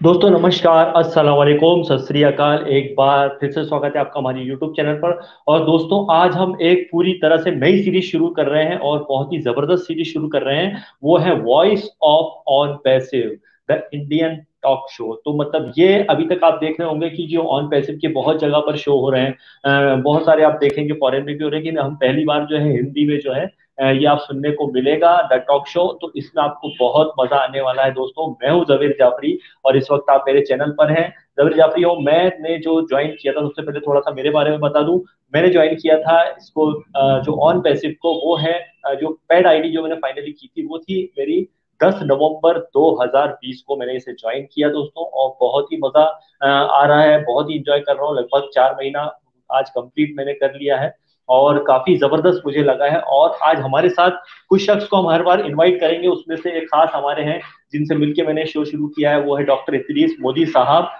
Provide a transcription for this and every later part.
दोस्तों, नमस्कार, अस्सलाम वालेकुम, सत अकाल, एक बार फिर से स्वागत है आपका हमारे यूट्यूब चैनल पर। और दोस्तों, आज हम एक पूरी तरह से नई सीरीज़ शुरू कर रहे हैं और बहुत ही ज़बरदस्त सीरीज़ शुरू कर रहे हैं। वो है voice of OnPassive the Indian talk show तो मतलब ये अभी तक आप देख रहे होंगे कि जो ऑन पैसिव के बहुत जगह पर शो हो रहे हैं। बहुत सारे आप देखेंगे फॉरेन में भी हो रहे हैं, कि हम पहली बार जो है हिंदी में जो है ये आप सुनने को मिलेगा द टॉक शो। तो इसमें आपको बहुत मज़ा आने वाला है दोस्तों। मैं हूँ जवीर जाफरी और इस वक्त आप मेरे चैनल पर हैं। जवीर जाफरी हो, मैंने जो ज्वाइन किया था, सबसे पहले थोड़ा सा मेरे बारे में बता दूँ। मैंने ज्वाइन किया था इसको जो ऑन पैसिव को, वो है जो पेड आईडी जो मैंने फाइनली की थी, वो थी मेरी 10 नवंबर 2020 को मैंने इसे ज्वाइन किया दोस्तों और बहुत ही मज़ा आ रहा है, बहुत ही इंजॉय कर रहा हूँ। लगभग चार महीना आज कंप्लीट मैंने कर लिया है। और काफ़ी ज़बरदस्त मुझे लगा है। और आज हमारे साथ कुछ शख्स को हम हर बार इनवाइट करेंगे। उसमें से एक खास हमारे हैं, जिनसे मिलके मैंने शो शुरू किया है, वो है डॉक्टर इतरीस मोदी साहब,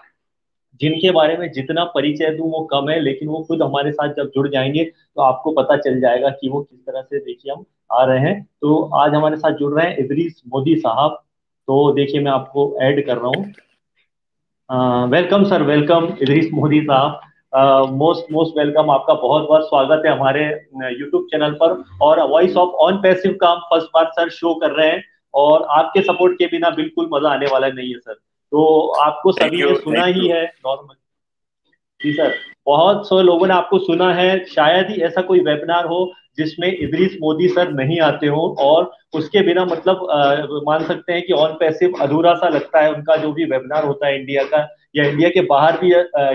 जिनके बारे में जितना परिचय दूँ वो कम है, लेकिन वो खुद हमारे साथ जब जुड़ जाएँगे तो आपको पता चल जाएगा कि वो किस तरह से देखिए हम आ रहे हैं। तो आज हमारे साथ जुड़ रहे हैं इदरीस मोदी साहब। तो देखिए, मैं आपको ऐड कर रहा हूँ। Welcome sir welcome Idris Modi साहब। मोस्ट मोस्ट वेलकम आपका बहुत बहुत स्वागत है हमारे यूट्यूब चैनल पर। और वॉइस ऑफ़ ऑन पैसिव का हम फ़र्स्ट बार सर शो कर रहे हैं। और आपके सपोर्ट के बिना बिल्कुल मज़ा आने वाला नहीं है सर। तो आपको सभी ने सुना ही है नॉर्मल जी सर बहुत सो लोगों ने आपको सुना है। शायद ही ऐसा कोई वेबिनार हो जिसमें इदरीस मोदी सर नहीं आते हो और उसके बिना मतलब आ, मान सकते हैं कि ऑन पैसिव अधूरा सा लगता है उनका जो भी वेबिनार होता है इंडिया का या इंडिया के बाहर भी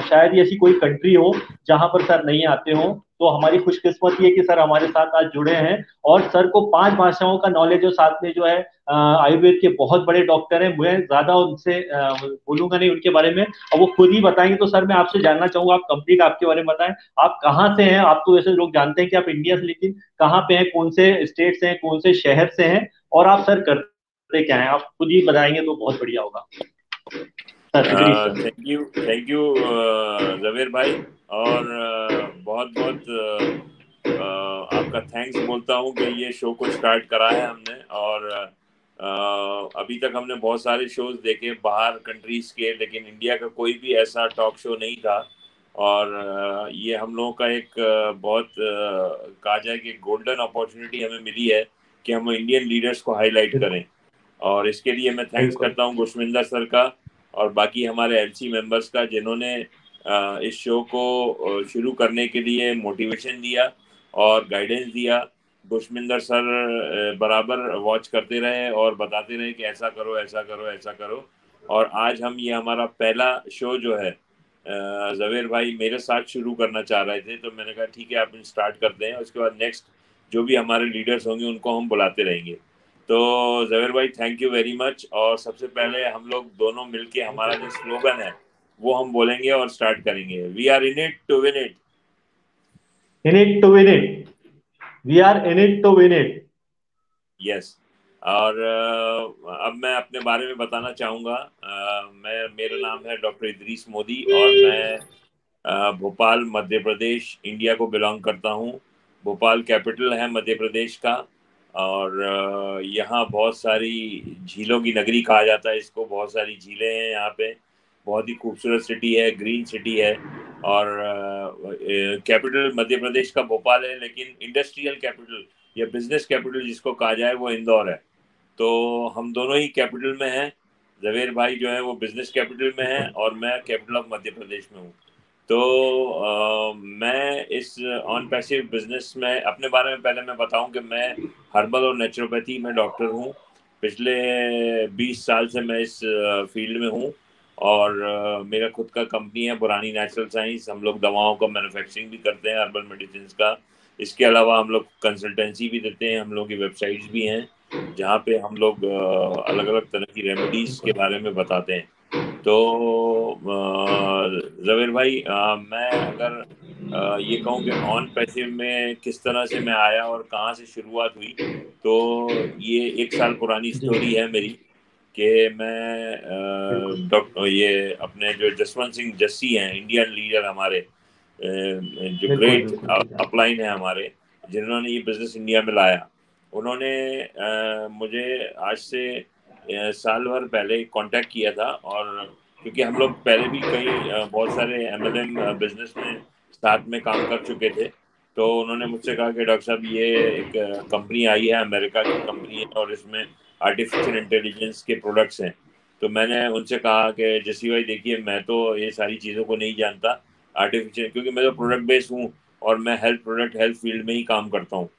शायद ही ऐसी कोई कंट्री हो जहाँ पर सर नहीं आते हो। तो हमारी खुशकिस्मती है कि सर हमारे साथ आज जुड़े हैं और सर को पाँच भाषाओं का नॉलेज हो साथ में जो है आयुर्वेद के बहुत बड़े डॉक्टर हैं। मैं ज़्यादा उनसे बोलूँगा नहीं उनके बारे में और वो खुद ही बताएँगे। तो सर मैं आपसे जानना चाहूँगा आप कंप्लीट आपके बारे में बताएँ। आप कहाँ से हैं? आप तो वैसे लोग जानते हैं कि आप इंडिया से लेकिन कहाँ पे हैं? कौन से स्टेट से हैं? कौन से शहर से हैं? और आप सर करते क्या है? आप खुद ही बताएँगे तो बहुत बढ़िया होगा। Thank you thank you Javer भाई। और बहुत बहुत आपका थैंक्स बोलता हूँ कि ये शो को स्टार्ट करा है हमने और अभी तक हमने बहुत सारे शोज़ देखे बाहर कंट्रीज़ के लेकिन इंडिया का कोई भी ऐसा टॉक शो नहीं था और ये हम लोगों का एक बहुत कहा जाए कि गोल्डन अपॉर्चुनिटी हमें मिली है कि हम इंडियन लीडर्स को हाईलाइट करें और इसके लिए मैं थैंक्स करता हूँ गुशविंदर सर का और बाकी हमारे एल मेंबर्स का जिन्होंने इस शो को शुरू करने के लिए मोटिवेशन दिया और गाइडेंस दिया। दुष्मिंदर सर बराबर वॉच करते रहे और बताते रहे कि ऐसा करो ऐसा करो ऐसा करो। और आज हम ये हमारा पहला शो जो है जवेर भाई मेरे साथ शुरू करना चाह रहे थे तो मैंने कहा, ठीक है, आप स्टार्ट करते हैं। उसके बाद नेक्स्ट जो भी हमारे लीडर्स होंगे, उनको हम बुलाते रहेंगे। तो जवेर भाई थैंक यू वेरी मच और सबसे पहले हम लोग दोनों मिलके हमारा जो स्लोगन है वो हम बोलेंगे और स्टार्ट करेंगे। We are in it to win it in it to win it we are in it to win it yes और अब मैं अपने बारे में बताना चाहूँगा। मैं मेरा नाम है डॉक्टर इदरीस मोदी और मैं भोपाल मध्य प्रदेश इंडिया को बिलोंग करता हूँ। भोपाल कैपिटल है मध्य प्रदेश का। और यहाँ बहुत सारी झीलों की नगरी कहा जाता है। इसको बहुत सारी झीलें हैं यहाँ पे। बहुत ही खूबसूरत सिटी है ग्रीन सिटी है और कैपिटल मध्य प्रदेश का भोपाल है लेकिन इंडस्ट्रियल कैपिटल या बिज़नेस कैपिटल जिसको कहा जाए वो इंदौर है। तो हम दोनों ही कैपिटल में हैं जवेर भाई जो है वो बिज़नेस कैपिटल में है और मैं कैपिटल ऑफ़ मध्य प्रदेश में हूँ। तो आ, मैं इस ऑन पैसिव बिज़नेस में अपने बारे में पहले मैं बताऊँ कि मैं हर्बल और नेचुरोपैथी में डॉक्टर हूँ। पिछले 20 साल से मैं इस फ़ील्ड में हूँ। और मेरा खुद का कंपनी है पुरानी नेचुरल साइंस हम लोग दवाओं का मैन्युफैक्चरिंग भी करते हैं हर्बल मेडिसिन का। इसके अलावा हम लोग कंसल्टेंसी भी देते हैं हम लोग की वेबसाइट्स भी हैं जहाँ पे हम लोग अलग अलग तरह की रेमेडीज़ के बारे में बताते हैं। तो जवेर भाई आ, मैं अगर आ, ये कहूँ कि ऑन पैसे में किस तरह से मैं आया और कहाँ से शुरुआत हुई तो ये एक साल पुरानी स्टोरी है मेरी। कि मैं डॉक्टर ये अपने जो जसवंत सिंह जस्सी हैं इंडियन लीडर हमारे जो ग्रेट अपलाइन है हमारे जिन्होंने ये बिज़नेस इंडिया में लाया। उन्होंने मुझे आज से साल भर पहले कांटेक्ट किया था और क्योंकि हम लोग पहले भी कई बहुत सारे एम बिज़नेस में साथ में काम कर चुके थे। तो उन्होंने मुझसे कहा कि डॉक्टर साहब ये एक कंपनी आई है अमेरिका की कंपनी है और इसमें आर्टिफिशियल इंटेलिजेंस के प्रोडक्ट्स हैं। तो मैंने उनसे कहा कि जसी भाई देखिए मैं तो ये सारी चीज़ों को नहीं जानता आर्टिफिशियल क्योंकि मैं तो प्रोडक्ट बेस्ड हूँ और मैं हेल्थ प्रोडक्ट हेल्थ फ़ील्ड में ही काम करता हूँ।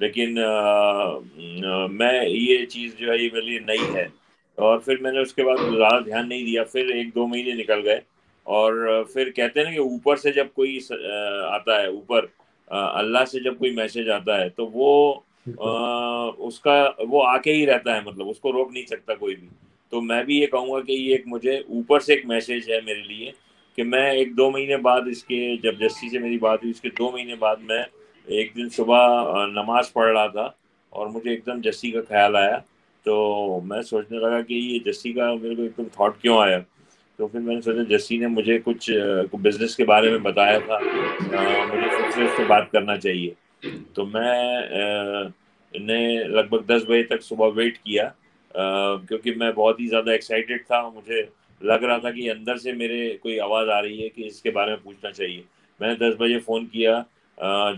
लेकिन आ, आ, मैं ये चीज़ जो है ये मेरे लिए नई है। और फिर मैंने उसके बाद ज़्यादा ध्यान नहीं दिया। फिर एक दो महीने निकल गए और फिर कहते हैं ना कि ऊपर से जब कोई आता है ऊपर अल्लाह से जब कोई मैसेज आता है तो वो उसका वो आके ही रहता है मतलब उसको रोक नहीं सकता कोई भी। तो मैं भी ये कहूँगा कि ये एक मुझे ऊपर से एक मैसेज है मेरे लिए कि मैं एक दो महीने बाद इसके, जब जस्सी से मेरी बात हुई, इसके दो महीने बाद मैं एक दिन सुबह नमाज़ पढ़ रहा था और मुझे एकदम जस्सी का ख्याल आया। तो मैं सोचने लगा कि ये जस्सी का मेरे को एकदम थॉट क्यों आया? तो फिर मैंने सोचा जस्सी ने मुझे कुछ बिज़नेस के बारे में बताया था। मुझे फिर से उससे बात करना चाहिए। तो मैं ने लगभग दस बजे तक सुबह वेट किया क्योंकि मैं बहुत ही ज़्यादा एक्साइटेड था मुझे लग रहा था कि अंदर से मेरे कोई आवाज़ आ रही है कि इसके बारे में पूछना चाहिए। मैंने दस बजे फ़ोन किया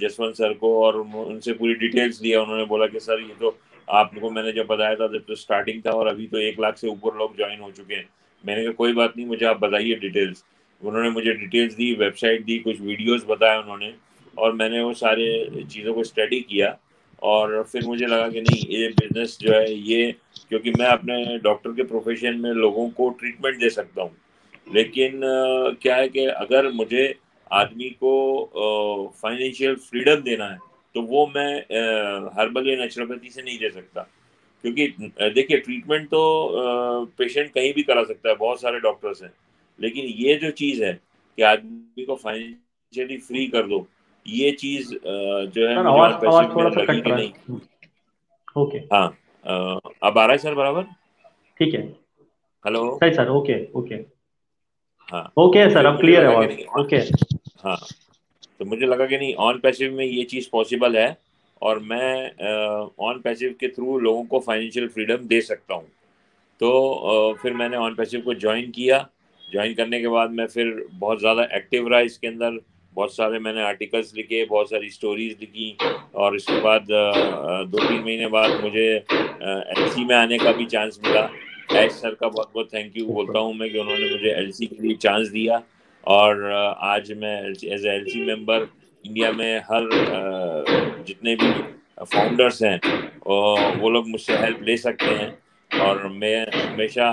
जसवंत सर को और उनसे पूरी डिटेल्स दिया उन्होंने बोला कि, सर, ये तो आपको मैंने जब बताया था, जब तो स्टार्टिंग था और अभी तो एक लाख से ऊपर लोग ज्वाइन हो चुके हैं। मैंने कहा, कोई बात नहीं, मुझे आप बताइए डिटेल्स उन्होंने मुझे डिटेल्स दी वेबसाइट दी, कुछ वीडियोस बताए उन्होंने। और मैंने वो सारे चीज़ों को स्टडी किया और फिर मुझे लगा कि नहीं, ये बिज़नेस जो है, ये क्योंकि मैं अपने डॉक्टर के प्रोफेशन में लोगों को ट्रीटमेंट दे सकता हूँ। लेकिन क्या है कि अगर मुझे आदमी को फाइनेंशियल फ्रीडम देना है तो वो मैं हर्बल या नेचुरोपैथी से नहीं दे सकता। क्योंकि देखिए ट्रीटमेंट तो पेशेंट कहीं भी करा सकता है, बहुत सारे डॉक्टर्स हैं। लेकिन ये जो चीज़ है कि आदमी को फाइनेंशियली फ्री कर दो ये चीज़ जो है आवाज़ आवाज़ थोड़ा सा कट रहा ओके। हाँ अब आ रहा है सर बराबर? ठीक है। हेलो? सही सर ओके ओके। हाँ। ओके सर अब क्लियर है आवाज़। ओके। हाँ तो मुझे लगा कि नहीं ऑन पैसिव में ये चीज़ पॉसिबल है और मैं ऑन पैसिव के थ्रू लोगों को फाइनेंशियल फ्रीडम दे सकता हूँ। तो uh, फिर मैंने ऑन पैसिव को ज्वाइन किया। ज्वाइन करने के बाद मैं फिर बहुत ज़्यादा एक्टिव रहा इसके अंदर। बहुत सारे मैंने आर्टिकल्स लिखे बहुत सारी स्टोरीज लिखी और इसके बाद दो तीन महीने बाद मुझे एल में आने का भी चांस मिला। एच सर का बहुत बहुत थैंक यू बोलता हूँ मैं कि उन्होंने मुझे एल के लिए चांस दिया और आज मैं एज एल मेंबर इंडिया में हर जितने भी फाउंडर्स हैं वो लोग मुझसे हेल्प ले सकते हैं और मैं हमेशा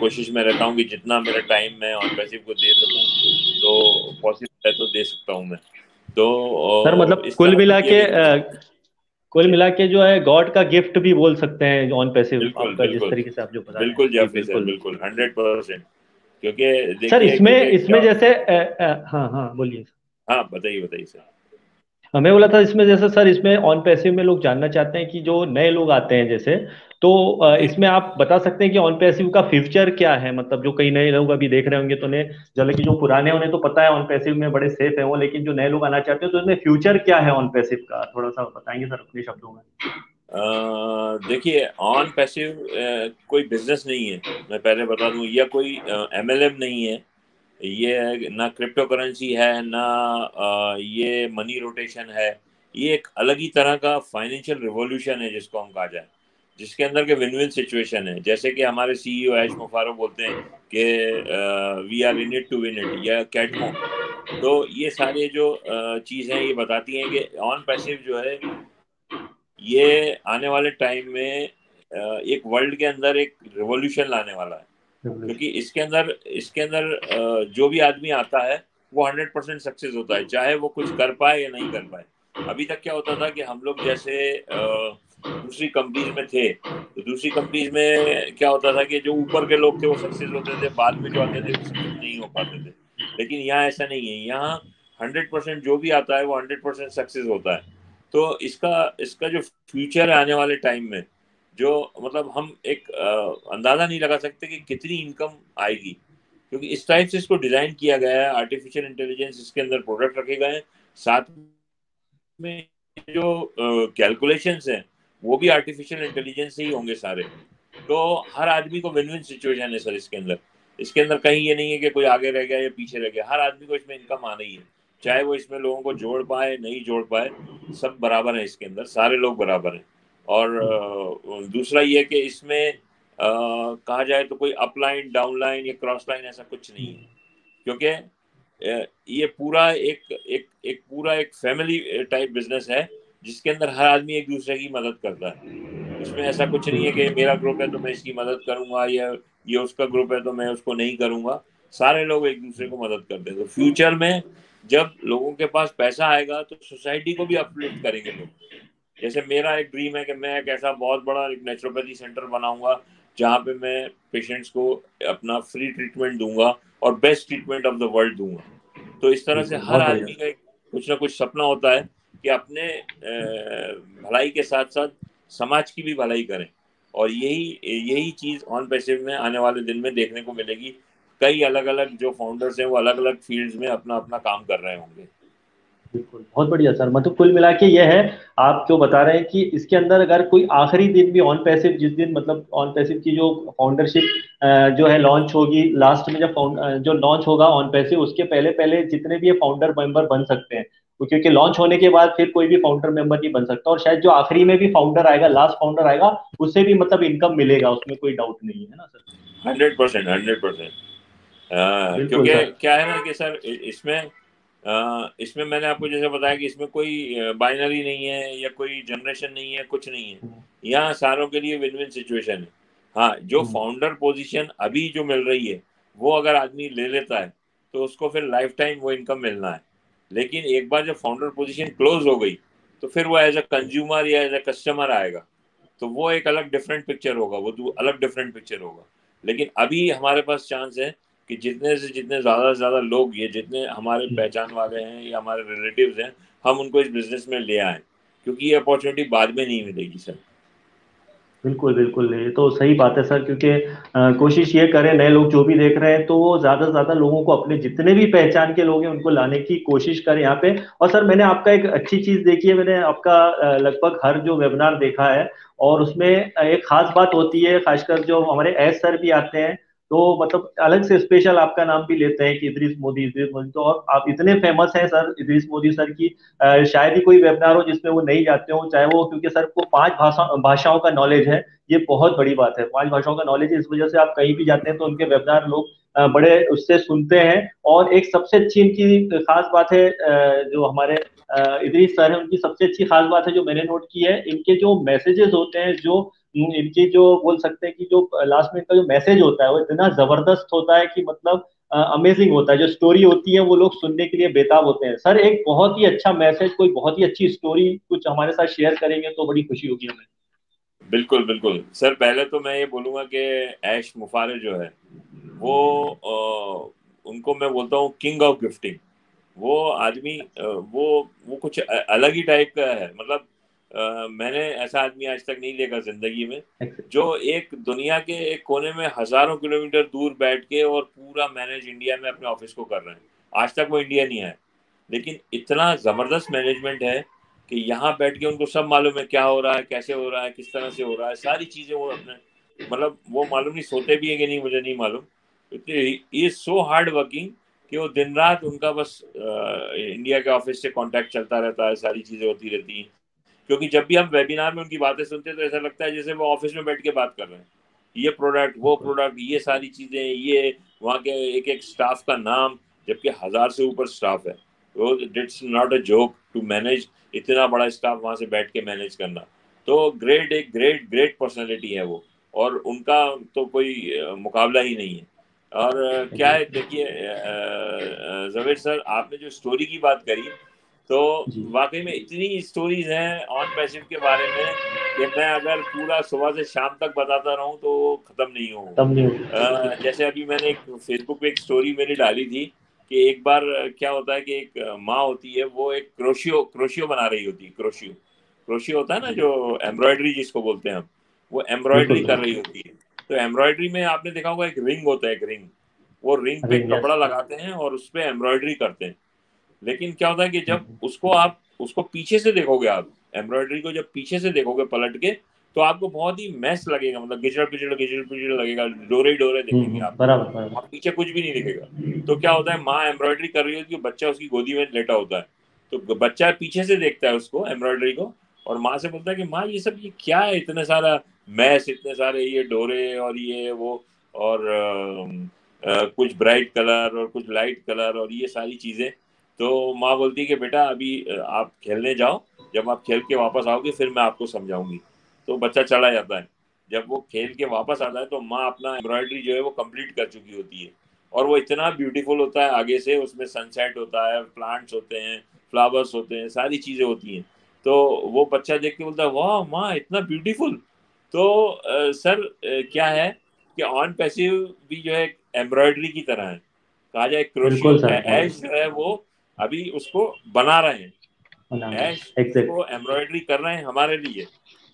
कोशिश में रहता हूँ कि जितना मेरा टाइम मैं ऑन पैसिव को दे सकूँ तो पॉसिबल है तो दे सकता हूँ मैं। तो सर मतलब कुल मिला के कुल मिला के जो है गॉड का गिफ्ट भी बोल सकते हैं ऑन पैसिव आपका जिस तरीके से आप जो बता बिल्कुल बिल्कुल। बिल्कुल हंड्रेड परसेंट क्योंकि सर इसमें इसमें जैसे हाँ हाँ बोलिए। हाँ बताइए बताइए सर। हमें बोला था इसमें जैसे सर इसमें ऑन पैसिव में लोग जानना चाहते हैं कि जो नए लोग आते हैं जैसे तो इसमें आप बता सकते हैं कि ऑन पैसिव का फ्यूचर क्या है? मतलब जो कई नए लोग अभी देख रहे होंगे तो उन्हें जल कि जो पुराने उन्हें तो पता है ऑन पैसिव में बड़े सेफ़ है वो, लेकिन जो नए लोग आना चाहते हैं तो इसमें फ्यूचर क्या है ऑन पैसिव का? थोड़ा सा बताएँगे सर अपने शब्दों में। देखिए ऑन पैसिव कोई बिज़नेस नहीं है। मैं पहले बता दूँ यह कोई एमएलएम नहीं है। ये ना क्रिप्टो करेंसी है, ना ये मनी रोटेशन है। ये एक अलग ही तरह का फाइनेंशियल रिवॉल्यूशन है जिसको हम कहा जाए। जिसके अंदर के विन विन सिचुएशन है। जैसे कि हमारे सीईओ एच मुफारो बोलते हैं कि we are in it to win it या कैटमो तो ये सारे जो चीज़ हैं ये बताती हैं कि ऑन पैसिव जो है ये आने वाले टाइम में एक वर्ल्ड के अंदर एक रिवॉल्यूशन लाने वाला है। क्योंकि इसके अंदर इसके अंदर जो भी आदमी आता है वो हंड्रेड परसेंट सक्सेस होता है चाहे वो कुछ कर पाए या नहीं कर पाए। अभी तक क्या होता था कि हम लोग जैसे दूसरी कंपनीज़ में थे तो दूसरी कंपनीज़ में क्या होता था कि जो ऊपर के लोग थे, वो सक्सेस होते थे, बाद में जो आते थे नहीं हो पाते थे। लेकिन यहाँ ऐसा नहीं है। यहाँ हंड्रेड परसेंट जो भी आता है, वो हंड्रेड परसेंट सक्सेस होता है। तो इसका इसका जो फ्यूचर है आने वाले टाइम में, जो मतलब हम एक अंदाज़ा नहीं लगा सकते कि कितनी इनकम आएगी। क्योंकि इस टाइप से इसको डिज़ाइन किया गया है आर्टिफिशियल इंटेलिजेंस इसके अंदर प्रोडक्ट रखे गए हैं। साथ में जो कैलकुलेशंस हैं वो भी आर्टिफिशियल इंटेलिजेंस ही होंगे सारे। तो हर आदमी को विन विन सिचुएशन है सर इसके अंदर। इसके अंदर कहीं ये नहीं है कि कोई आगे रह गया या पीछे रह गया। हर आदमी को इसमें इनकम आना ही है। चाहे वो इसमें लोगों को जोड़ पाए, नहीं जोड़ पाए, सब बराबर है इसके अंदर। सारे लोग बराबर हैं। और दूसरा ये कि इसमें कहा जाए तो कोई अपलाइन डाउनलाइन या क्रॉस लाइन ऐसा कुछ नहीं है। क्योंकि ये पूरा एक एक एक पूरा एक फैमिली टाइप बिज़नेस है। जिसके अंदर हर आदमी एक दूसरे की मदद करता है। उसमें ऐसा कुछ नहीं है कि मेरा ग्रुप है तो मैं इसकी मदद करूँगा या ये उसका ग्रुप है तो मैं उसको नहीं करूँगा। सारे लोग एक दूसरे को मदद करते हैं। तो फ्यूचर में जब लोगों के पास पैसा आएगा तो सोसाइटी को भी अपलिफ्ट करेंगे लोग। जैसे मेरा एक ड्रीम है कि मैं एक ऐसा बहुत बड़ा एक नेचुरोपैथी सेंटर बनाऊँगा जहाँ पे मैं पेशेंट्स को अपना फ्री ट्रीटमेंट दूँगा और best treatment of the world दूँगा। तो इस तरह से हर आदमी का एक कुछ ना कुछ सपना होता है। कि अपने भलाई के साथ साथ समाज की भी भलाई करें। और यही यही चीज़ ऑन पैसिव में आने वाले दिन में देखने को मिलेगी। कई अलग अलग जो फाउंडर्स हैं, वो अलग अलग फील्ड्स में अपना अपना काम कर रहे होंगे। बिल्कुल, बहुत बढ़िया सर। मतलब कुल मिला के ये है, आप जो बता रहे हैं कि इसके अंदर अगर कोई आखिरी दिन भी ऑन पैसिव जिस दिन मतलब ऑन पैसिव की जो फाउंडरशिप जो है लॉन्च होगी लास्ट में जब जो लॉन्च होगा ऑन पैसिव उसके पहले पहले जितने भी फाउंडर मेंबर बन सकते हैं क्योंकि लॉन्च होने के बाद फिर कोई भी फाउंडर मेंबर नहीं बन सकता और शायद जो आखिरी में भी फाउंडर आएगा लास्ट फाउंडर आएगा उससे भी मतलब इनकम मिलेगा उसमें कोई डाउट नहीं है ना sir? Hundred percent hundred percent. क्योंकि क्या है ना कि सर इसमें इसमें मैंने आपको जैसे बताया कि इसमें कोई बाइनरी नहीं है या कोई जनरेशन नहीं है कुछ नहीं है। यहाँ सारों के लिए विन विन सिचुएशन है। हाँ जो फाउंडर हम्म। पोजीशन अभी जो मिल रही है वो अगर आदमी ले लेता है तो उसको फिर लाइफ टाइम वो इनकम मिलना है। लेकिन एक बार जब फाउंडर पोजीशन क्लोज हो गई तो फिर वो एज अ कंज्यूमर या एज अ कस्टमर आएगा। तो वो एक अलग डिफरेंट पिक्चर होगा वो अलग डिफरेंट पिक्चर होगा। लेकिन अभी हमारे पास चांस है कि जितने से जितने ज़्यादा से ज़्यादा लोग ये जितने हमारे हम्म। पहचान वाले हैं या हमारे रिलेटिव्स हैं हम उनको इस बिज़नेस में ले आए क्योंकि ये अपॉर्चुनिटी बाद में नहीं मिलेगी सर बिल्कुल बिल्कुल ये तो सही बात है सर, क्योंकि कोशिश ये करें, नए लोग जो भी देख रहे हैं तो वो ज़्यादा से ज़्यादा लोगों को अपने जितने भी पहचान के लोग हैं, उनको लाने की कोशिश करें यहाँ पे। और सर, मैंने आपका एक अच्छी चीज़ देखी है, मैंने आपका लगभग हर जो वेबिनार देखा है, और उसमें एक खास बात होती है, खासकर जो हमारे एस सर भी आते हैं तो मतलब अलग से स्पेशल आपका नाम भी लेते हैं कि इद्रीस मोदी इद्रीस मोदी। तो और आप इतने फ़ेमस हैं सर, इद्रीस मोदी सर की शायद ही कोई वेबिनार हो जिसमें वो नहीं जाते हो, चाहे वो, क्योंकि सर को पाँच भाषा, भाषाओं का नॉलेज है, ये बहुत बड़ी बात है। पाँच भाषाओं का नॉलेज है, इस वजह से आप कहीं भी जाते हैं तो उनके वेबिनार लोग बड़े उससे सुनते हैं। और एक सबसे अच्छी इनकी खास बात है जो हमारे इद्रीस सर है, उनकी सबसे अच्छी खास बात है जो मैंने नोट की है, इनके जो मैसेजेस होते हैं, जो इनकी जो बोल सकते हैं कि जो लास्ट में इनका जो मैसेज होता है वो इतना ज़बरदस्त होता है कि मतलब अमेजिंग होता है। जो स्टोरी होती है वो लोग सुनने के लिए बेताब होते हैं। सर एक बहुत ही अच्छा मैसेज कोई बहुत ही अच्छी स्टोरी कुछ हमारे साथ शेयर करेंगे तो बड़ी खुशी होगी हमें। बिल्कुल बिल्कुल। सर पहले तो मैं ये बोलूँगा कि ऐश मुफारे जो है वो आ, उनको मैं बोलता हूँ किंग ऑफ़ गिफ्टिंग वो आदमी वो वो कुछ अलग ही टाइप का है। मतलब मैंने ऐसा आदमी आज तक नहीं देखा ज़िंदगी में जो एक दुनिया के एक कोने में हज़ारों किलोमीटर दूर बैठ के और पूरा मैनेज इंडिया में अपने ऑफ़िस को कर रहे हैं। आज तक वो इंडिया नहीं आए लेकिन इतना ज़बरदस्त मैनेजमेंट है कि यहाँ बैठ के उनको सब मालूम है क्या हो रहा है कैसे हो रहा है किस तरह से हो रहा है सारी चीज़ें वो अपने मतलब वो मालूम नहीं सोते भी है कि नहीं मुझे नहीं मालूम। इज़ सो हार्ड वर्किंग कि वो दिन रात उनका बस आ, इंडिया के ऑफ़िस से कांटेक्ट चलता रहता है सारी चीज़ें होती रहती हैं। क्योंकि जब भी हम वेबिनार में उनकी बातें सुनते हैं तो ऐसा लगता है जैसे वो ऑफ़िस में बैठ के बात कर रहे हैं। ये प्रोडक्ट वो प्रोडक्ट ये सारी चीज़ें ये वहाँ के एक एक स्टाफ का नाम जबकि हज़ार से ऊपर स्टाफ है। वो it's not a joke to manage इतना बड़ा स्टाफ वहाँ से बैठ के मैनेज करना। तो ग्रेट एक ग्रेट ग्रेट पर्सनैलिटी है वो। और उनका तो कोई मुकाबला ही नहीं है। और क्या है देखिए जवेद सर आपने जो स्टोरी की बात करी तो वाकई में इतनी स्टोरीज हैं ऑन पैसिव के बारे में कि मैं अगर पूरा सुबह से शाम तक बताता रहूँ तो खत्म नहीं हो जैसे अभी मैंने एक फेसबुक पे एक स्टोरी मेरी डाली थी कि एक बार क्या होता है कि एक माँ होती है वो एक क्रोशियो क्रोशियो बना रही होती है क्रोशियो क्रोशियो होता है ना जो। एम्ब्रॉयडरी जिसको बोलते हैं हम वो एम्ब्रॉयडरी कर रही होती है। तो एम्ब्रॉयडरी में आपने देखा होगा एक रिंग होता है एक रिंग वो रिंग पे कपड़ा लगाते हैं और उस पर एम्ब्रॉयडरी करते हैं। लेकिन क्या होता है कि जब उसको आप उसको पीछे से देखोगे आप एम्ब्रॉयडरी को जब पीछे से देखोगे पलट के तो आपको बहुत ही मैस लगेगा मतलब गिजड़ पिजड़ गिजड़ पिजड़ लगेगा डोरे डोरे हम्म, दिखेंगे आप बराबर पीछे कुछ भी नहीं दिखेगा। तो क्या होता है माँ एम्ब्रॉयडरी कर रही होती है बच्चा उसकी गोदी में लेटा होता है। तो बच्चा पीछे से देखता है उसको एम्ब्रॉयडरी को और माँ से बोलता है कि माँ ये सब ये क्या है? इतने सारा मैस इतने सारे ये डोरे और ये वो और आ, आ, कुछ ब्राइट कलर और कुछ लाइट कलर और ये सारी चीज़ें। तो माँ बोलती है कि बेटा अभी आप खेलने जाओ जब आप खेल के वापस आओगे फिर मैं आपको समझाऊँगी। तो बच्चा चला जाता है। जब वो खेल के वापस आता है तो माँ अपना एम्ब्रॉयडरी जो है वो कंप्लीट कर चुकी होती है। और वो इतना ब्यूटीफुल होता है आगे से उसमें सनसेट होता है प्लांट्स होते हैं फ्लावर्स होते हैं सारी चीज़ें होती हैं। तो वो बच्चा देख के बोलता है वाह माँ इतना ब्यूटीफुल! तो आ, सर आ, क्या है कि ऑन पैसिव भी जो है एम्ब्रॉयडरी की तरह है। कहा जाए क्रोशियो एश जो है वो अभी उसको बना रहे हैं। को एम्ब्रॉयडरी कर रहे हैं हमारे लिए।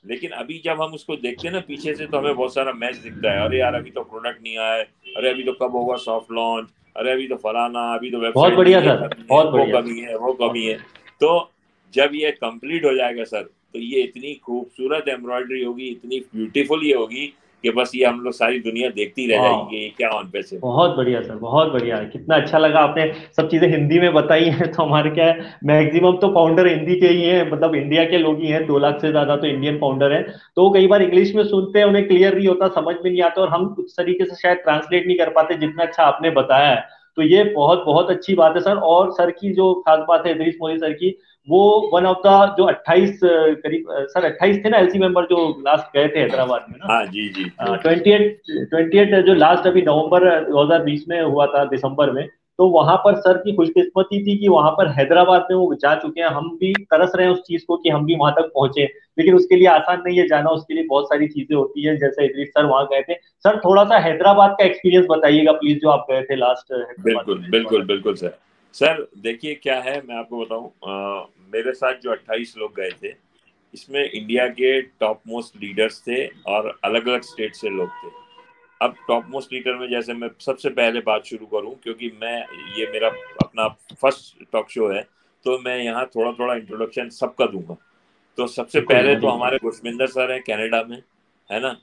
लेकिन अभी जब हम उसको देखते हैं ना पीछे से तो हमें बहुत सारा मैच दिखता है। अरे यार अभी तो प्रोडक्ट नहीं आया अरे अभी तो कब होगा सॉफ्ट लॉन्च अरे अभी तो फलाना अभी तो बहुत बढ़िया सर बहुत वो कमी है वो कमी है। तो जब ये कंप्लीट हो जाएगा सर तो ये इतनी खूबसूरत एम्ब्रॉयडरी होगी इतनी ब्यूटीफुल ये होगी कि बस ये हम लोग सारी दुनिया देखती रह जाएगी ये क्या ऑन पे से बहुत बढ़िया सर बहुत बढ़िया। कितना अच्छा लगा आपने सब चीज़ें हिंदी में बताई हैं तो हमारे क्या है मैक्सिमम तो फाउंडर हिंदी के ही हैं मतलब इंडिया के लोग ही हैं दो लाख से ज़्यादा तो इंडियन फाउंडर हैं। तो कई बार इंग्लिश में सुनते हैं उन्हें क्लियर नहीं होता समझ में नहीं आता और हम उस तरीके से शायद ट्रांसलेट नहीं कर पाते जितना अच्छा आपने बताया है। तो ये बहुत बहुत अच्छी बात है सर और सर की जो खास बात है इदरीस मोदी सर की वो वन ऑफ़ द जो 28 करीब सर 28 थे ना एलसी मेंबर जो लास्ट गए थे हैदराबाद में ना। हाँ जी जी ट्वेंटी एट जो लास्ट अभी नवंबर 2020 में हुआ था दिसंबर में तो वहाँ पर सर की खुशकिस्मती थी कि वहाँ पर हैदराबाद में वो जा चुके हैं। हम भी तरस रहे हैं उस चीज़ को कि हम भी वहाँ तक पहुँचे लेकिन उसके लिए आसान नहीं है जाना उसके लिए बहुत सारी चीज़ें होती है जैसे इदरीस सर वहाँ गए थे। सर थोड़ा सा हैदराबाद का एक्सपीरियंस बताइएगा प्लीज़ जो आप गए थे लास्ट बिल्कुल बिल्कुल बिल्कुल सर। सर देखिए क्या है मैं आपको बताऊँ मेरे साथ जो 28 लोग गए थे इसमें इंडिया के टॉप मोस्ट लीडर्स थे और अलग अलग स्टेट से लोग थे। अब टॉप मोस्ट लीडर में जैसे मैं सबसे पहले बात शुरू करूँ क्योंकि मैं ये मेरा अपना फ़र्स्ट टॉक शो है तो मैं यहाँ थोड़ा थोड़ा इंट्रोडक्शन सबका दूँगा। तो सबसे पहले तो हमारे गुरविंदर सर हैं कनाडा में है ना?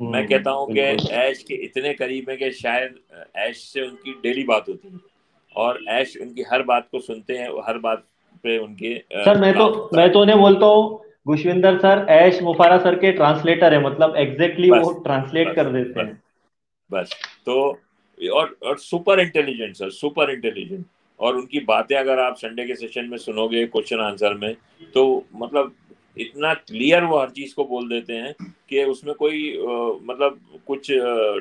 मैं कहता हूँ कि ऐश के इतने करीब है कि शायद ऐश से उनकी डेली बात होती है। और ऐश उनकी हर बात को सुनते हैं हर बात पे उनके सर मैं तो मैं तो उन्हें बोलता हूँ Gushwinder sir Ash Mufareh sir के ट्रांसलेटर है मतलब एग्जैक्टली exactly वो ट्रांसलेट कर देते हैं। बस तो और और super intelligent sir super intelligent और उनकी बातें अगर आप संडे के सेशन में सुनोगे क्वेश्चन आंसर में तो मतलब इतना क्लियर वो हर चीज़ को बोल देते हैं कि उसमें कोई आ, मतलब कुछ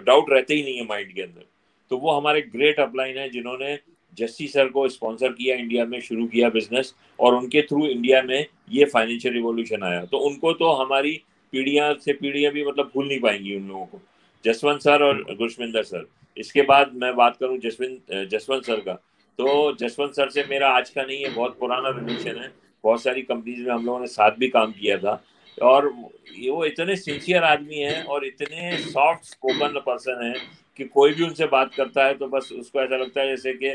डाउट रहते ही नहीं है माइंड के अंदर। तो वो हमारे ग्रेट अपलाइन है जिन्होंने जस्सी सर को स्पॉन्सर किया इंडिया में शुरू किया बिज़नेस और उनके थ्रू इंडिया में ये फाइनेंशियल रिवोल्यूशन आया। तो उनको तो हमारी पीढ़ियाँ से पीढ़ियाँ भी मतलब भूल नहीं पाएँगी उन लोगों को। जसवंत सर और गुरशविंदर सर। इसके बाद मैं बात करूँ जसवंत जसवंत सर का। तो जसवंत सर से मेरा आज का नहीं है बहुत पुराना रिलेशन है। बहुत सारी कंपनीज़ में हम लोगों ने साथ भी काम किया था। और ये वो इतने सिंसियर आदमी हैं और इतने सॉफ्ट स्पोकन पर्सन है कि कोई भी उनसे बात करता है तो बस उसको ऐसा लगता है जैसे कि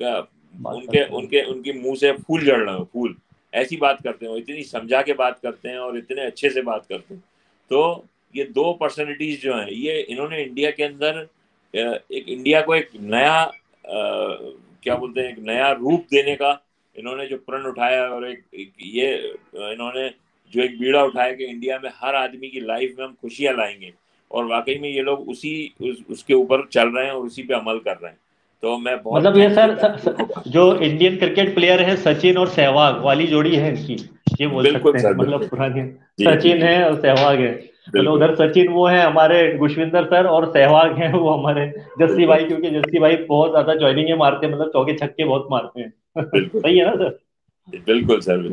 उनके उनके उनके मुँह से फूल जड़ रहे हो फूल। ऐसी बात करते हैं इतनी समझा के बात करते हैं और इतने अच्छे से बात करते हैं। तो ये दो पर्सनैलिटीज जो हैं ये इन्होंने इंडिया के अंदर एक इंडिया को एक नया आ, क्या बोलते हैं एक नया रूप देने का इन्होंने जो प्रण उठाया और एक, एक ये इन्होंने जो एक बीड़ा उठाया कि इंडिया में हर आदमी की लाइफ में हम खुशियाँ लाएँगे और वाकई में ये लोग उसी उस, उसके ऊपर चल रहे हैं और उसी पे अमल कर रहे हैं। तो मैं बहुत मतलब ये सर, सर जो इंडियन क्रिकेट प्लेयर है सचिन और सहवाग वाली जोड़ी है इनकी ये बोल सकते हैं मतलब पुरानी सचिन है और सहवाग है। मतलब उधर सचिन वो है हमारे गुशविंदर सर और सहवाग हैं वो हमारे जस्सी भाई क्योंकि जस्सी भाई बहुत ज़्यादा ज्वाइनिंग मारते हैं मतलब चौके छक्के बहुत मारते हैं। सही है ना सर? बिल्कुल सर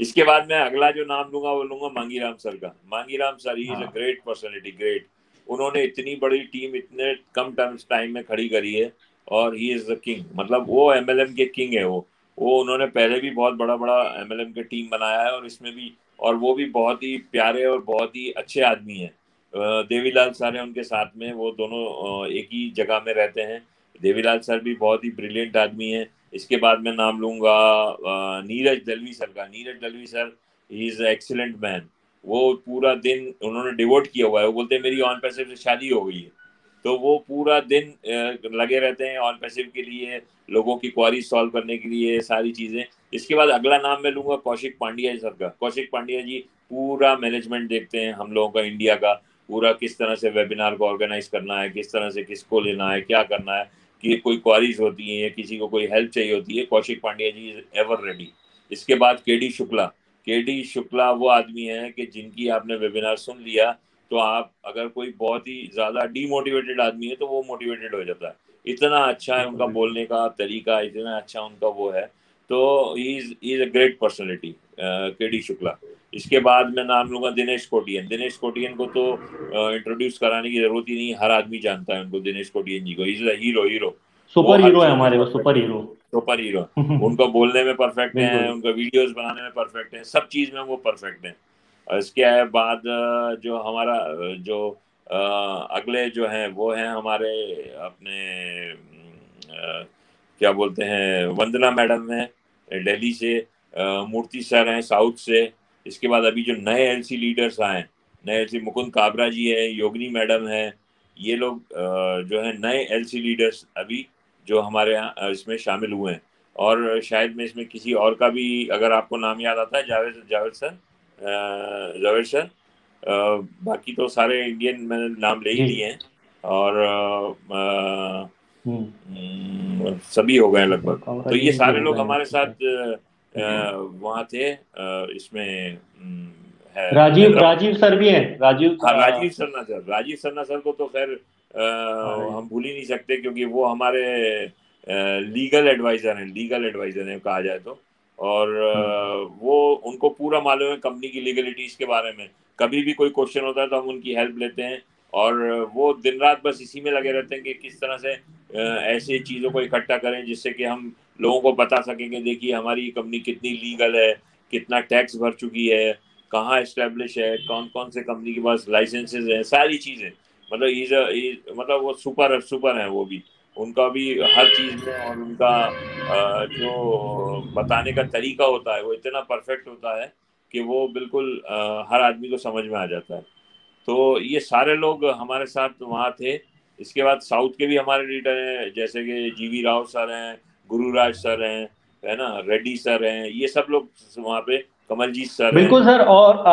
इसके बाद मैं अगला जो नाम लूँगा वो लूँगा मांगी राम सर का। Mangi Ram sir he is a great personality great उन्होंने इतनी बड़ी टीम इतने कम टाइम में खड़ी करी है। और ही इज़ द किंग मतलब वो एमएलएम के किंग है वो. वो उन्होंने पहले भी बहुत बड़ा बड़ा एमएलएम के टीम बनाया है और इसमें भी, और वो भी बहुत ही प्यारे और बहुत ही अच्छे आदमी हैं। देवीलाल सर हैं उनके साथ में, वो दोनों एक ही जगह में रहते हैं। देवीलाल सर भी बहुत ही ब्रिलियंट आदमी हैं। इसके बाद मैं नाम लूँगा नीरज दलवी सर का। Neeraj Dalvi sir he is excellent man वो पूरा दिन उन्होंने डिवोट किया हुआ है। वो बोलते हैं, मेरी ऑन पैसे से शादी हो गई है। तो वो पूरा दिन लगे रहते हैं ऑन पैसिव के लिए, लोगों की क्वारी सॉल्व करने के लिए, सारी चीज़ें। इसके बाद अगला नाम मैं लूँगा कौशिक पांड्या जी सर का। कौशिक पांड्या जी पूरा मैनेजमेंट देखते हैं हम लोगों का इंडिया का। पूरा किस तरह से वेबिनार को ऑर्गेनाइज करना है, किस तरह से किसको लेना है, क्या करना है, कि कोई क्वारीज होती हैं किसी को कोई हेल्प चाहिए होती है, Kaushik Pandya ji is ever ready इसके बाद के डी शुक्ला। के डी शुक्ला वो आदमी है कि जिनकी आपने वेबिनार सुन लिया तो आप अगर कोई बहुत ही ज़्यादा डीमोटिवेटेड आदमी है तो वो मोटिवेटेड हो जाता है। इतना अच्छा है उनका बोलने का तरीका इतना अच्छा उनका वो है। तो is is a great personality K D Shukla. इसके बाद मैं नाम लूँगा दिनेश कोटियन। दिनेश कोटियन को तो इंट्रोड्यूस कराने की ज़रूरत ही नहीं हर आदमी जानता है उनको दिनेश कोटियन जी को। Is a hero hero super hero है हमारे वो सुपर हीरो सुपर हीरो उनको बोलने में परफेक्ट है उनका वीडियोस बनाने में परफेक्ट है सब चीज़ में वो परफेक्ट है। इसके बाद जो हमारा जो अगले जो हैं, वो हैं हमारे अपने क्या बोलते हैं, वंदना मैडम है, दिल्ली से मूर्ति सर हैं, साउथ से। इसके बाद अभी जो नए एलसी लीडर्स आए नए एलसी मुकुंद काबरा जी है, योगिनी मैडम है, ये लोग जो है नए एलसी लीडर्स अभी जो हमारे यहाँ इसमें शामिल हुए हैं। और शायद मैं इसमें किसी और का भी अगर आपको नाम याद आता है, जावेद जावेद सर? जावेद सर बाकी तो सारे इंडियन मैंने नाम ले ही लिए हैं। और हम्म। हम्म, सभी हो गए लगभग। तो ये सारे लोग हमारे साथ वहाँ थे। इसमें राजीव राजीव सर भी हैं। राजीव हाँ राजीव सरना सर। राजीव सरना सर को तो खैर हम भूल ही नहीं सकते क्योंकि वो हमारे लीगल एडवाइजर हैं। लीगल एडवाइजर हैं कहा जाए तो। और हम्म। वो उनको पूरा मालूम है कंपनी की लीगलिटीज के बारे में। कभी भी कोई क्वेश्चन होता है तो हम उनकी हेल्प लेते हैं। और वो दिन रात बस इसी में लगे रहते हैं कि किस तरह से ऐसी चीज़ों को इकट्ठा करें जिससे कि हम लोगों को बता सकें कि देखिए हमारी कंपनी कितनी लीगल है कितना टैक्स भर चुकी है कहाँ इस्टेब्लिश है कौन कौन से कंपनी के पास लाइसेंसेज हैं सारी चीज़ें। मतलब इज़ मतलब वो सुपर सुपर है वो भी। उनका भी हर चीज़ में और उनका जो बताने का तरीका होता है, वो इतना परफेक्ट होता है कि वो बिल्कुल हर आदमी को समझ में आ जाता है। तो ये सारे लोग हमारे साथ वहाँ थे। इसके बाद साउथ के भी हमारे लीडर हैं, जैसे कि जीवी राव सर हैं गुरुराज सर हैं, है ना रेड्डी सर हैं, ये सब लोग वहाँ पे कमलजीत सर बिल्कुल, सर, और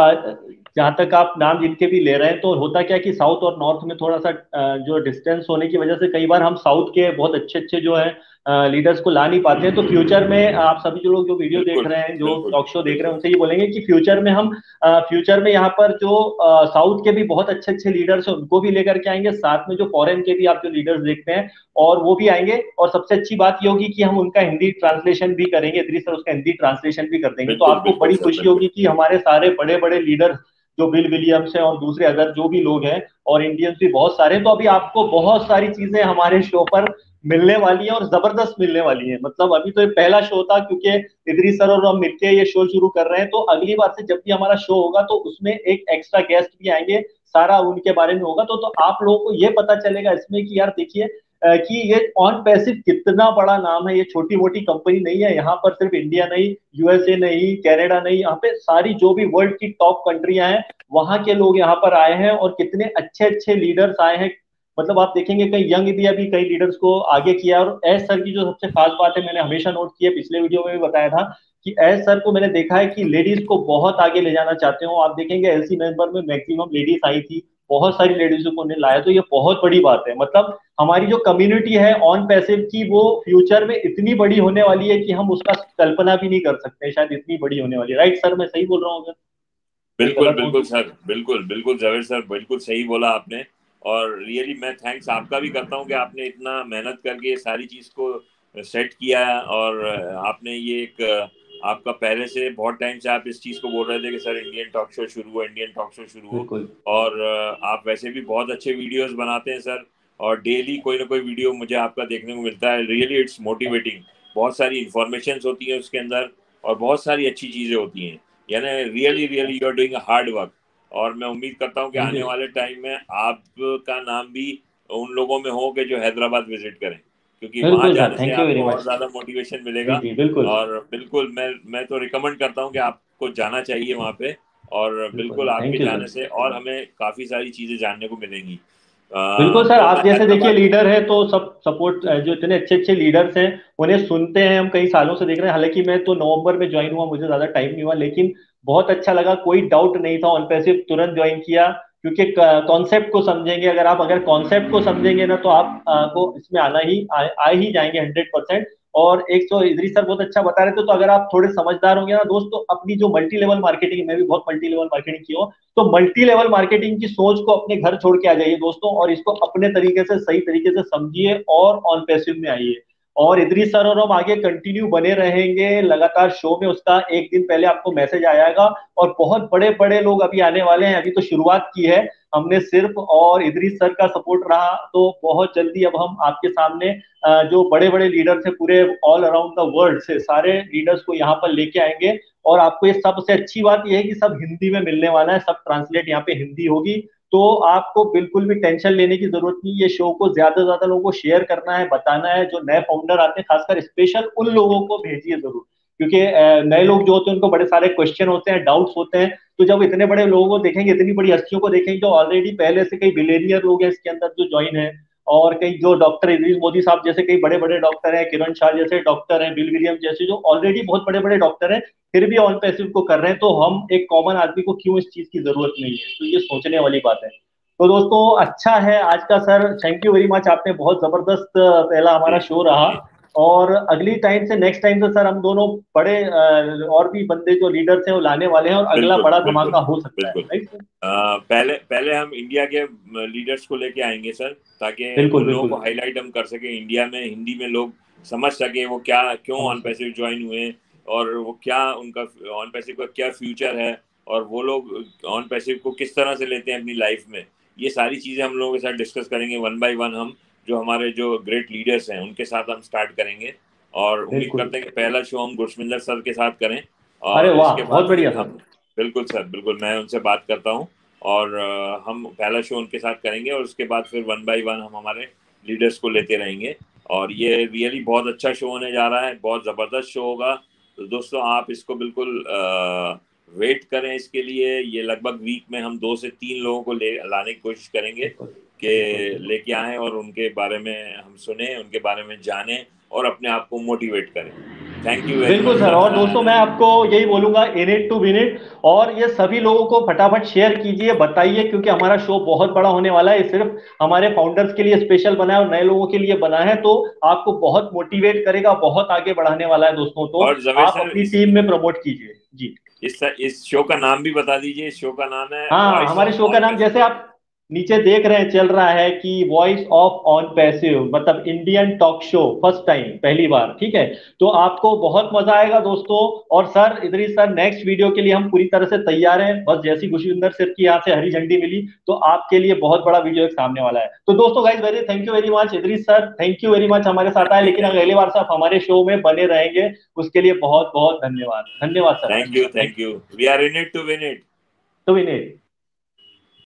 जहाँ तक आप नाम जिनके भी ले रहे हैं तो होता क्या कि साउथ और नॉर्थ में थोड़ा सा जो डिस्टेंस होने की वजह से कई बार हम साउथ के बहुत अच्छे अच्छे जो है लीडर्स को ला नहीं पाते हैं तो फ्यूचर में आप सभी जो लोग जो वीडियो देख रहे हैं जो टॉक शो देख रहे हैं उनसे ये बोलेंगे कि फ्यूचर में हम फ्यूचर में यहाँ पर जो साउथ के भी बहुत अच्छे अच्छे लीडर्स हैं उनको भी लेकर के आएँगे साथ में जो फॉरेन के भी आप जो लीडर्स देखते हैं और वो भी आएँगे और सबसे अच्छी बात ये होगी कि हम उनका हिंदी ट्रांसलेशन भी करेंगे सर उसका हिंदी ट्रांसलेशन भी कर देंगे तो आपको बड़ी खुशी होगी कि हमारे सारे बड़े बड़े लीडर जो बिल विलियम्स हैं और दूसरे अदर जो भी लोग हैं और इंडियंस भी बहुत सारे हैं तो अभी आपको बहुत सारी चीज़ें हमारे शो पर मिलने वाली है और ज़बरदस्त मिलने वाली है। मतलब अभी तो ये पहला शो था क्योंकि इधरी सर और हम मिलके ये शो शुरू कर रहे हैं। तो अगली बार से जब भी हमारा शो होगा तो उसमें एक एक्स्ट्रा गेस्ट भी आएँगे, सारा उनके बारे में होगा। तो तो आप लोगों को ये पता चलेगा इसमें कि यार देखिए कि ये ऑन पैसिव कितना बड़ा नाम है, ये छोटी मोटी कंपनी नहीं है। यहाँ पर सिर्फ़ इंडिया नहीं यूएसए नहीं कनाडा नहीं, यहाँ पे सारी जो भी वर्ल्ड की टॉप कंट्रियाँ हैं, वहाँ के लोग यहाँ पर आए हैं और कितने अच्छे अच्छे लीडर्स आए हैं मतलब आप देखेंगे कई यंग इंडिया भी कई लीडर्स को आगे किया और एस सर की जो सबसे खास बात है मैंने हमेशा नोट किया है पिछले वीडियो में भी बताया था कि एस सर को मैंने देखा है कि लेडीज़ को बहुत आगे ले जाना चाहते हो। आप देखेंगे एलसी मेंबर में मैक्सिमम लेडीज़ आई थी बहुत सारी लेडीजों को उन्हें लाया तो ये बहुत बड़ी बात है। मतलब हमारी जो कम्युनिटी है ऑन पैसिव की वो फ्यूचर में इतनी बड़ी होने वाली है कि हम उसका कल्पना भी नहीं कर सकते शायद इतनी बड़ी होने वाली है। राइट सर मैं सही बोल रहा हूँ बिल्कुल बिल्कुल सर बिल्कुल बिल्कुल जवेद सर बिल्कुल सही बोला आपने। और रियली मैं थैंक्स आपका भी करता हूँ कि आपने इतना मेहनत करके ये सारी चीज़ को सेट किया और आपने ये एक आपका पहले से बहुत टाइम से आप इस चीज़ को बोल रहे थे कि सर इंडियन टॉक शो शुरू हो इंडियन टॉक शो शुरू हो और आप वैसे भी बहुत अच्छे वीडियोस बनाते हैं सर और डेली कोई ना कोई वीडियो मुझे आपका देखने को मिलता है। रियली इट्स मोटिवेटिंग बहुत सारी इंफॉर्मेशन होती हैं उसके अंदर और बहुत सारी अच्छी चीज़ें होती हैं। यानी really really you are doing hard work और मैं उम्मीद करता हूँ कि आने वाले टाइम में आपका नाम भी उन लोगों में हो के जो हैदराबाद विज़िट करें क्योंकि वहाँ जाने से आपको और ज़्यादा मोटिवेशन मिलेगा। बिल्कुल. और बिल्कुल मैं मैं तो रिकमेंड करता हूँ कि आपको जाना चाहिए वहाँ पे। और बिल्कुल आपके जाने से और हमें काफ़ी सारी चीज़ें जानने को मिलेंगी। बिल्कुल सर आप जैसे देखिए लीडर है तो सब सपोर्ट जो इतने अच्छे अच्छे लीडर्स हैं उन्हें सुनते हैं हम कई सालों से देख रहे हैं। हालाँकि मैं तो नवंबर में ज्वाइन हुआ मुझे ज़्यादा टाइम नहीं हुआ लेकिन बहुत अच्छा लगा कोई डाउट नहीं था ऑन पैसिव तुरंत ज्वाइन किया क्योंकि कॉन्सेप्ट को समझेंगे अगर आप अगर कॉन्सेप्ट को समझेंगे ना तो आपको इसमें आना ही आ, आ ही जाएँगे हंड्रेड परसेंट और एक तो इधरी सर बहुत अच्छा बता रहे थे तो अगर आप थोड़े समझदार होंगे ना दोस्तों तो अपनी जो मल्टी लेवल मार्केटिंग मैं भी बहुत मल्टी लेवल मार्केटिंग की हूँ तो मल्टी लेवल मार्केटिंग की सोच को अपने घर छोड़ के आ जाइए दोस्तों और इसको अपने तरीके से, सही तरीके से समझिए और ऑन पैसिव में आइए। और इधरी सर और हम आगे कंटिन्यू बने रहेंगे, लगातार शो में उसका एक दिन पहले आपको मैसेज आएगा और बहुत बड़े बड़े लोग अभी आने वाले हैं, अभी तो शुरुआत की है हमने सिर्फ़ और इधरी सर का सपोर्ट रहा तो बहुत जल्दी अब हम आपके सामने जो बड़े बड़े लीडर्स है पूरे ऑल अराउंड द वर्ल्ड से, सारे लीडर्स को यहाँ पर लेके आएँगे। और आपको ये सबसे अच्छी बात यह है कि सब हिंदी में मिलने वाला है, सब ट्रांसलेट यहाँ पे हिंदी होगी। तो आपको बिल्कुल भी टेंशन लेने की ज़रूरत नहीं, ये शो को ज़्यादा से ज़्यादा लोगों को शेयर करना है, बताना है, जो नए फाउंडर आते हैं, खासकर स्पेशल उन लोगों को भेजिए ज़रूर। क्योंकि नए लोग जो होते हैं, उनको बड़े सारे क्वेश्चन होते हैं डाउट्स होते हैं। तो जब इतने बड़े लोगों को देखेंगे, इतनी बड़ी हस्तियों को देखेंगे, जो ऑलरेडी पहले से कई बिलेनियर लोग हैं इसके अंदर जो ज्वाइन है, और कई जो डॉक्टर इद्रीस मोदी साहब जैसे कई बड़े बड़े डॉक्टर हैं, किरण शाह जैसे डॉक्टर हैं बिल विलियम जैसे जो ऑलरेडी बहुत बड़े बड़े डॉक्टर हैं, फिर भी ऑन पैसिव को कर रहे हैं तो हम एक कॉमन आदमी को क्यों इस चीज़ की ज़रूरत नहीं है? तो ये सोचने वाली बात है। तो दोस्तों अच्छा है आज का sir thank you very much आपने बहुत ज़बरदस्त पहला हमारा शो रहा। और अगली टाइम से नेक्स्ट टाइम से सर हम दोनों बड़े और भी बंदे जो लीडर्स हैं वो लाने वाले हैं और अगला बड़ा धमाका हो सकता है पहले पहले हम इंडिया के लीडर्स को लेके आएँगे सर ताकि लोगों को हाईलाइट हम कर सके। इंडिया में हिंदी में लोग समझ सके वो क्या क्यों ऑन पैसे ज्वाइन हुए और वो क्या उनका ऑन पैसे का क्या फ्यूचर है और वो लोग ऑन पैसिव को किस तरह से लेते हैं अपनी लाइफ में। ये सारी चीज़ें हम लोगों के साथ डिस्कस करेंगे वन बाय वन हम। जो हमारे जो ग्रेट लीडर्स हैं उनके साथ हम स्टार्ट करेंगे। और उम्मीद करते हैं कि पहला शो हम गुरसमिंदर सर के साथ करें। और अरे वाह बहुत बढ़िया हम बिल्कुल सर बिल्कुल मैं उनसे बात करता हूँ। और हम पहला शो उनके साथ करेंगे और उसके बाद फिर वन बाय वन हम हमारे लीडर्स को लेते रहेंगे। और ये रियली बहुत अच्छा शो होने जा रहा है बहुत ज़बरदस्त शो होगा। तो दोस्तों आप इसको बिल्कुल वेट करें इसके लिए। ये लगभग वीक में हम दो से तीन लोगों को ले लाने की कोशिश करेंगे। कि लेके आए और उनके बारे में हम सुने उनके बारे में जाने और अपने आप को मोटिवेट करें। थैंक यू बिल्कुल सर और दोस्तों मैं आपको यही बोलूँगा in it to win it और ये सभी लोगों को फटाफट शेयर कीजिए बताइए क्योंकि हमारा शो बहुत बड़ा होने वाला है। सिर्फ़ हमारे फाउंडर्स के लिए स्पेशल बना है और नए लोगों के लिए बना है तो आपको बहुत मोटिवेट करेगा बहुत आगे बढ़ाने वाला है दोस्तों। तो आप अपनी टीम में प्रमोट कीजिए। जी। इस इस शो का नाम भी बता दीजिए इस शो का नाम है हाँ हमारे शो का नाम जैसे आप नीचे देख रहे हैं चल रहा है कि वॉइस ऑफ़ ऑन पैसिव मतलब Indian talk show first time पहली बार ठीक है? तो आपको बहुत मज़ा आएगा दोस्तों और सर इधर सर नेक्स्ट वीडियो के लिए हम पूरी तरह से तैयार हैं। बस जैसी खुशिंदर सर की यहाँ से हरी झंडी मिली तो आपके लिए बहुत बड़ा वीडियो एक सामने वाला है। तो दोस्तों guys very thank you very much Idris sir thank you very much हमारे साथ आए लेकिन अगली बार से आप हमारे शो में बने रहेंगे उसके लिए बहुत बहुत धन्यवाद धन्यवाद sir. Thank you thank you we are in it to win it to win it